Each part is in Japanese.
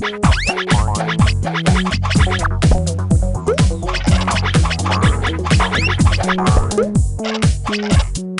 Thank you.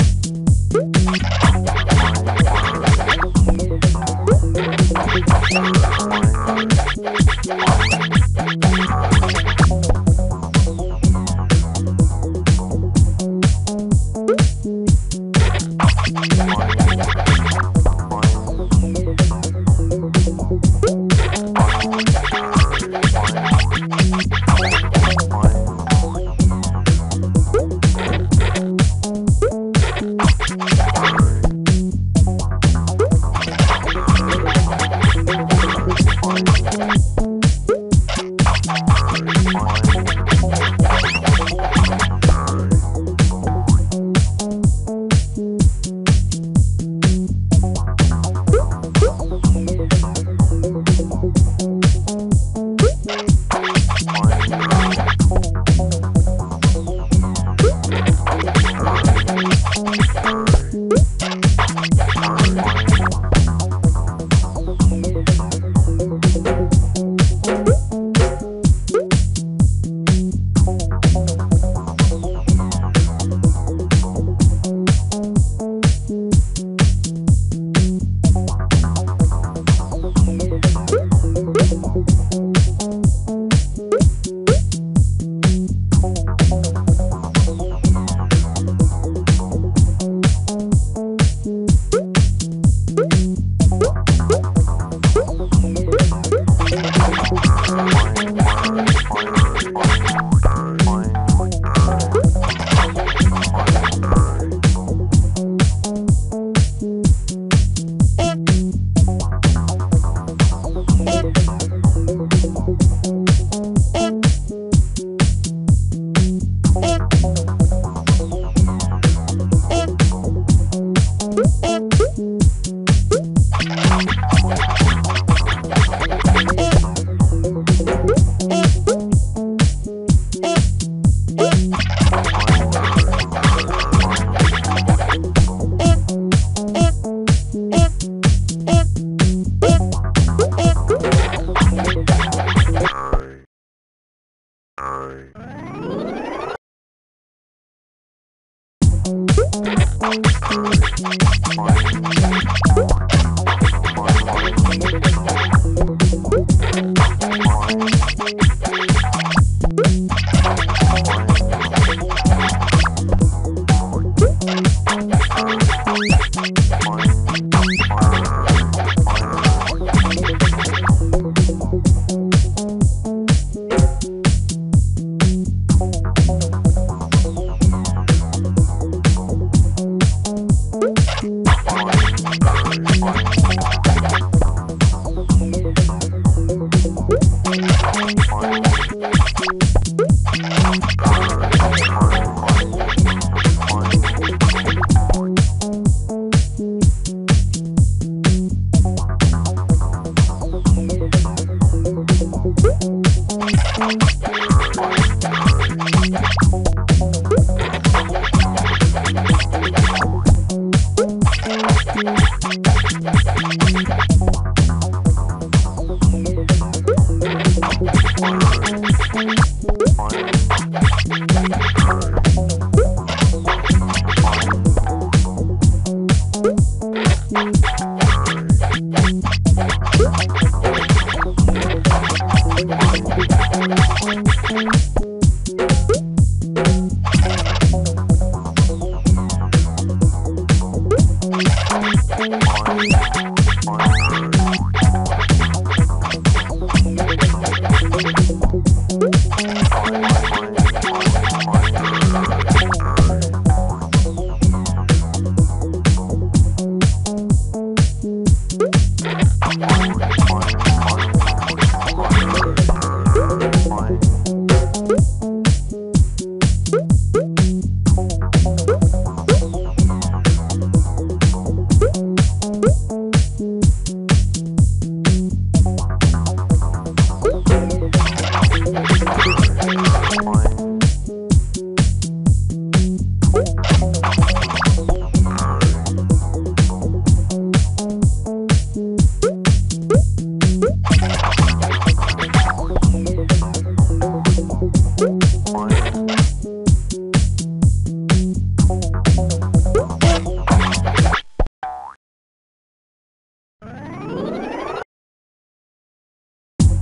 Música Bye. Thank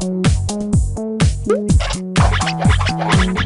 Thank you.